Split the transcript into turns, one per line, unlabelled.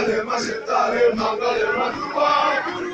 Además está el manga de la